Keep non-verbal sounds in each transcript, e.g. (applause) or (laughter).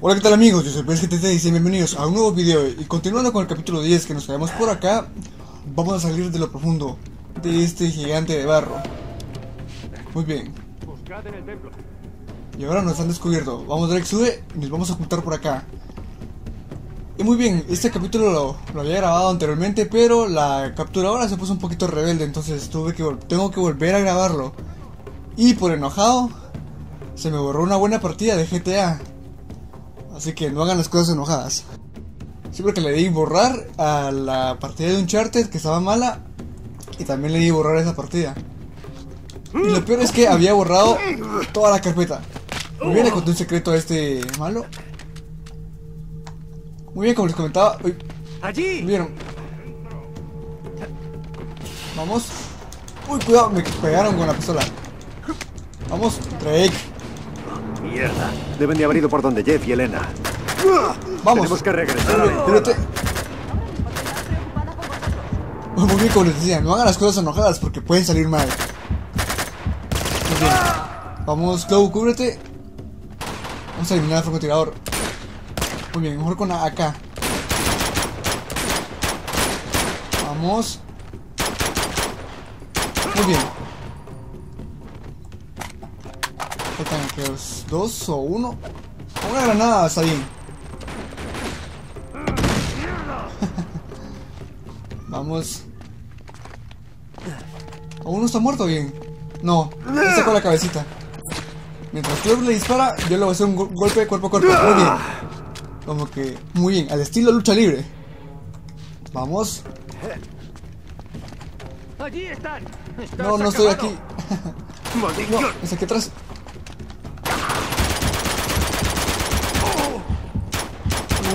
Hola qué tal amigos, yo soy PSGTT y bienvenidos a un nuevo video. Y continuando con el capítulo 10 que nos quedamos por acá Vamos a salir de lo profundo de este gigante de barro. Muy bien. Y ahora nos han descubierto, vamos Drake sube y nos vamos a juntar por acá. Y muy bien, este capítulo lo, lo había grabado anteriormente pero la capturadora se puso un poquito rebelde Entonces tuve que, tengo que volver a grabarlo Y por enojado se me borró una buena partida de GTA Así que no hagan las cosas enojadas. Siempre que le di borrar a la partida de Uncharted que estaba mala. Y también le di borrar esa partida. Y lo peor es que había borrado toda la carpeta. Muy bien, le conté un secreto a este malo. Muy bien, como les comentaba. Uy, ¡Allí! ¿Vieron? Vamos. Uy, cuidado, me pegaron con la pistola. Vamos, Drake. Mierda. Deben de haber ido por donde Jeff y Elena. Vamos. Tenemos que regresar. Espérate. Muy bien, como les decía, no hagan las cosas enojadas porque pueden salir mal. Muy bien. Vamos, Clow, cúbrete. Vamos a eliminar al francotirador. Muy bien, mejor con AK. Vamos. Muy bien. Que dos, o uno. Una granada está bien. (laughs) Vamos. ¿Aún no está muerto bien? No, le sacó la cabecita. Mientras Club le dispara, yo le voy a hacer un go golpe de cuerpo a cuerpo. Muy bien. Como que, muy bien, al estilo lucha libre. Vamos. Allí están. No, no estoy aquí. (laughs) No, es aquí atrás.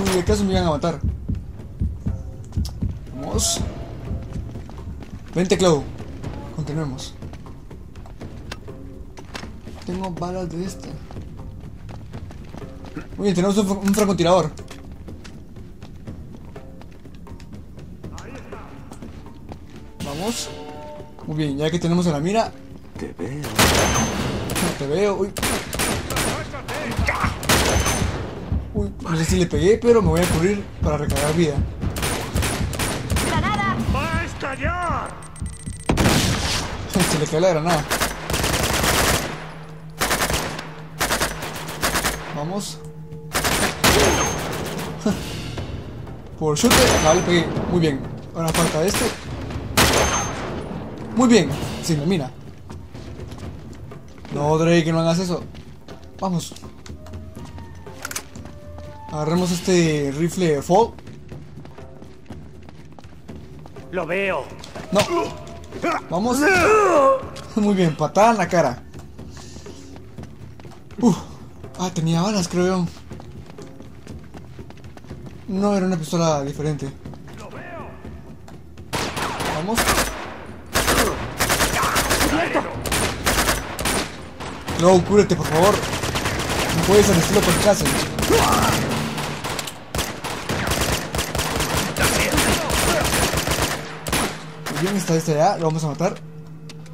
Uy, de caso me iban a matar. Vamos. Vente, Clau. Continuemos. Tengo balas de este. Muy bien, tenemos un, un francotirador. Vamos. Muy bien, ya que tenemos en la mira, Te veo. te veo. Uy. No sé si le pegué, pero me voy a cubrir para recargar vida. ¡Va a estallar! Se le cae la granada. Vamos. (laughs) Por shooter, vale, le pegué. Muy bien. Ahora falta este. Muy bien. Sí, me mira. No, Drake, no hagas eso. Vamos. Agarremos este rifle Fall. Lo veo. No. Vamos. (laughs) Muy bien, patada en la cara. Uf. Ah, tenía balas, creo yo. No, era una pistola diferente. Vamos. No, cúrete, por favor. No puedes al estilo con casa. Muy está este allá, lo vamos a matar.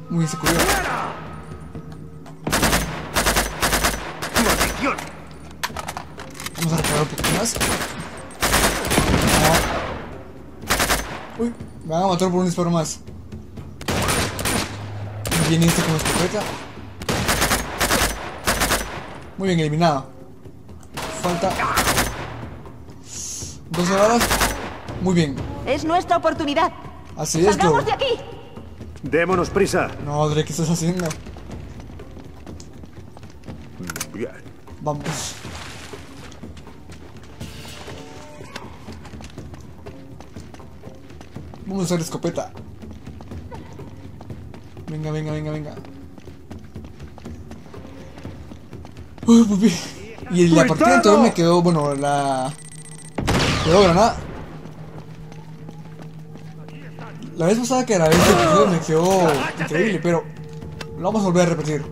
Muy bien, se. Vamos a recargar un poquito más. No. Uy, me van a matar por un disparo más. Viene este con escopeta. Muy bien, eliminado. Falta 12 balas. Muy bien. Es nuestra oportunidad. Así es. ¡Salgamos de aquí! Démonos prisa. No, Drake, ¿qué estás haciendo? Bien. Vamos. Vamos a usar escopeta. Venga, venga, venga, venga. Uy, bien. Y la partida anterior me quedó, bueno, la... Quedó granada. La vez pasada que grabé este episodio me quedó increíble, pero lo vamos a volver a repetir.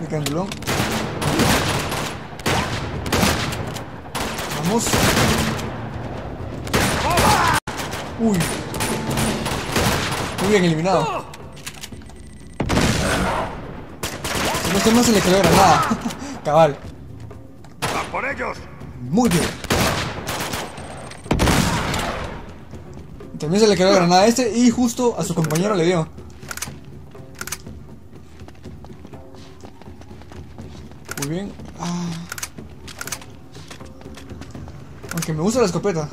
De candulón. Vamos. Uy. Muy bien, eliminado. Si no estoy mal, se le cayó granada. (laughs) Cabal. ¡A por ellos! Muy bien. También se le quedó granada a este y justo a su compañero le dio. Muy bien. Ah. Aunque me gusta la escopeta.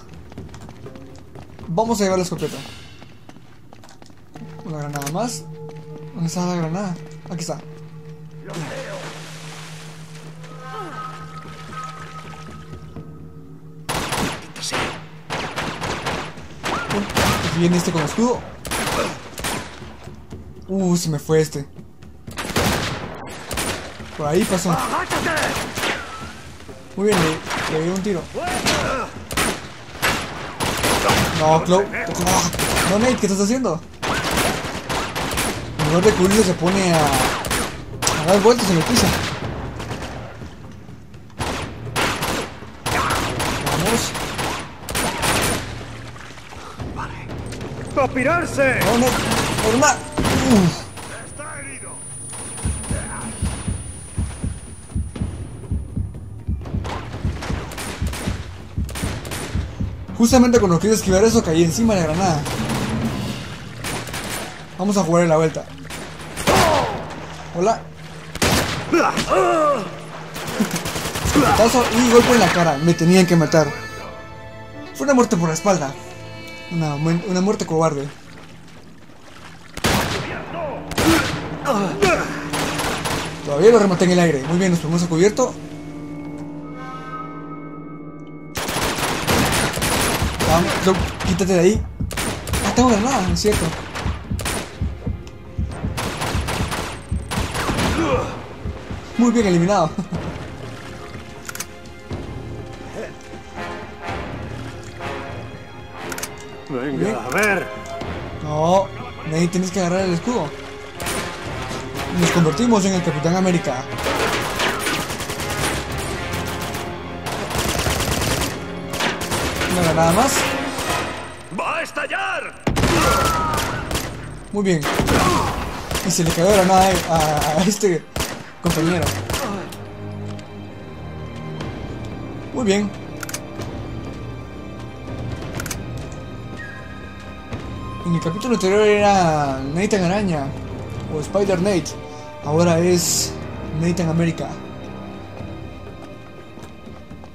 Vamos a llevar la escopeta. Una granada más. ¿Dónde está la granada? Aquí está. Viene este con escudo. Uh, se me fue este. Por ahí pasó. Muy bien, le, le di un tiro. No, Clow. No, Nate, ¿qué estás haciendo? En lugar de cubrirse se pone a, a dar vueltas en el piso. Vamos. ¡A pirarse! No, Nate. Norma. Uf. ¡Está herido! Justamente cuando quise esquivar eso caí encima de la granada. Vamos a jugar en la vuelta. Hola. (laughs) Y golpe en la cara. Me tenían que matar. Fue una muerte por la espalda. Una, una muerte cobarde. Todavía lo rematé en el aire. Muy bien, nos ponemos a cubierto. Vamos, Clow, quítate de ahí. Ah, tengo granada, es cierto. Muy bien eliminado. (laughs) Venga, a ver. No, Nate, tienes que agarrar el escudo. Nos convertimos en el Capitán América. Una granada más. ¡Va a estallar! Muy bien. Y se le cayó la granada a, a este compañero. Muy bien. En el capítulo anterior era Nathan Araña o Spider Nate. Ahora es Nathan América.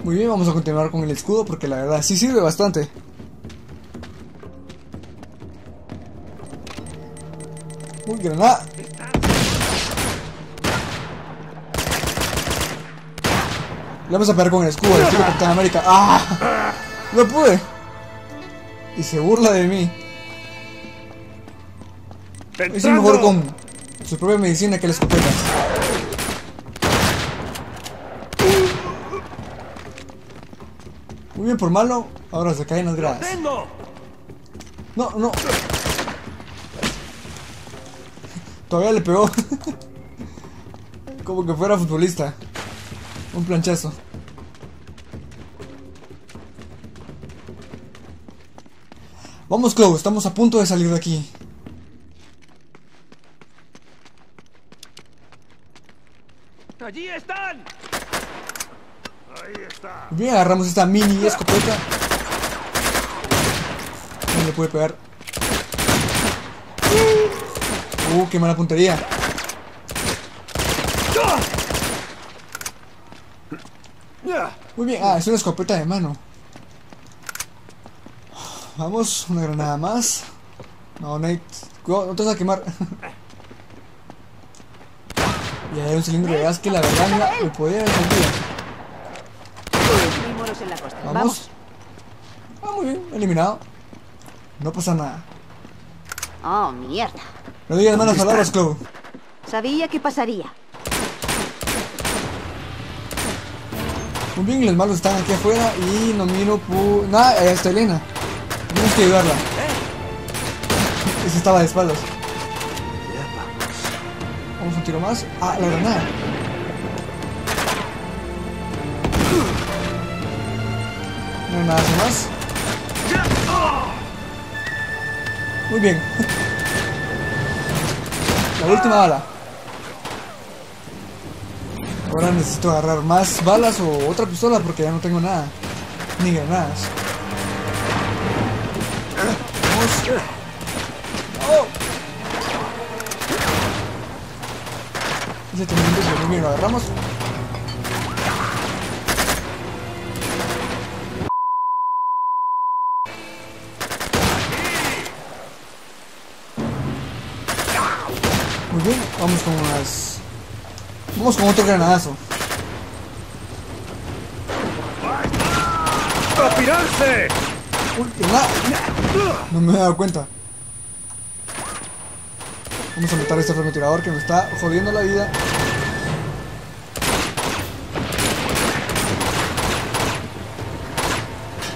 Muy bien, vamos a continuar con el escudo porque la verdad sí sirve bastante. Uy, granada. Le vamos a pegar con el escudo del Capitán América. ¡Ah! No pude. Y se burla de mí. Es mejor con su propia medicina que la escopeta. Muy bien por malo. Ahora se caen las gradas. No, no. Todavía le pegó. (laughs) Como que fuera futbolista. Un planchazo. Vamos, Chloe, estamos a punto de salir de aquí. ¡Allí están! Ahí está. Bien, agarramos esta mini escopeta. No le puede pegar. Uh, qué mala puntería. Muy bien, ah, es una escopeta de mano. Vamos, una granada más. No, Nate, no te vas a quemar. Y hay un cilindro de gas que la verdad me- me podía haber la. Vamos. Vamos. Ah, muy bien, eliminado. No pasa nada. Oh, mierda. No digas malas palabras, Chloe. Sabía que pasaría. Muy bien, los malos están aquí afuera y no miro por... Nada, ahí está Elena. Tenemos que ayudarla. Esa estaba de espaldas. Vamos un tiro más. Ah, la granada. No hay nada más. Muy bien. La última bala. Ahora necesito agarrar más balas o otra pistola porque ya no tengo nada. Ni granadas. Vamos. Ese se muy bien, lo agarramos. Muy bien, vamos con unas... Vamos con otro granadazo. ¡A pirarse! Uy, granada. No me he dado cuenta. Vamos a matar a este francotirador que me está jodiendo la vida.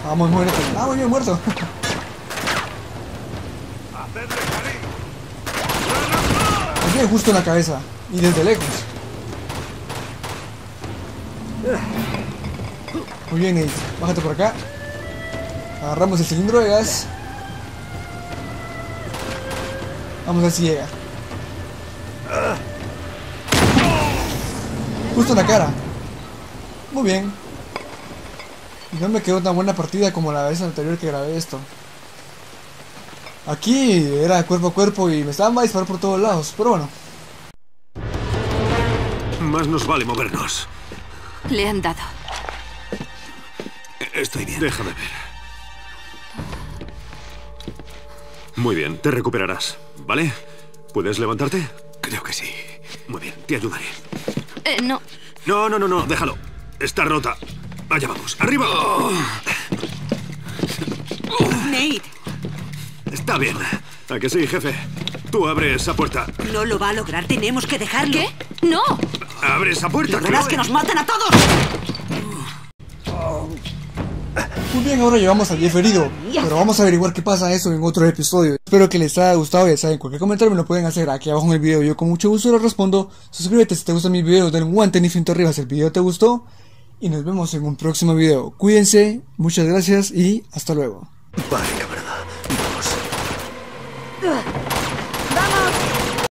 Vamos, muérete. Ah, muy bien, muerto. (laughs) Tiene justo en la cabeza. Y desde lejos. Muy bien, Nate. Bájate por acá. Agarramos el cilindro de gas. Vamos a ver si llega. Justo en la cara. Muy bien. Y no me quedó tan buena partida como la vez anterior que grabé esto. Aquí era cuerpo a cuerpo y me estaban a disparar por todos lados, pero bueno. Más nos vale movernos. Le han dado. Estoy bien. Déjame ver. Muy bien, te recuperarás, ¿vale? ¿Puedes levantarte? Creo que sí. Muy bien, te ayudaré. Eh, no. No, no, no, no, déjalo. Está rota. Allá vamos. ¡Arriba! Nate, Está bien. ¿A que sí, jefe? Tú abre esa puerta. no lo va a lograr. Tenemos que dejarlo. ¿Qué? ¡No! ¡Abre esa puerta! Verás Chloe. que nos matan a todos. Muy bien, ahora llevamos a Jeff herido. Pero vamos a averiguar qué pasa eso en otro episodio. Espero que les haya gustado. Ya saben, cualquier comentario me lo pueden hacer aquí abajo en el video. Yo con mucho gusto lo respondo. Suscríbete si te gustan mis videos. Dale un guante infinito arriba si el video te gustó. Y nos vemos en un próximo video. Cuídense, muchas gracias y hasta luego. Vale, camarada. Vamos.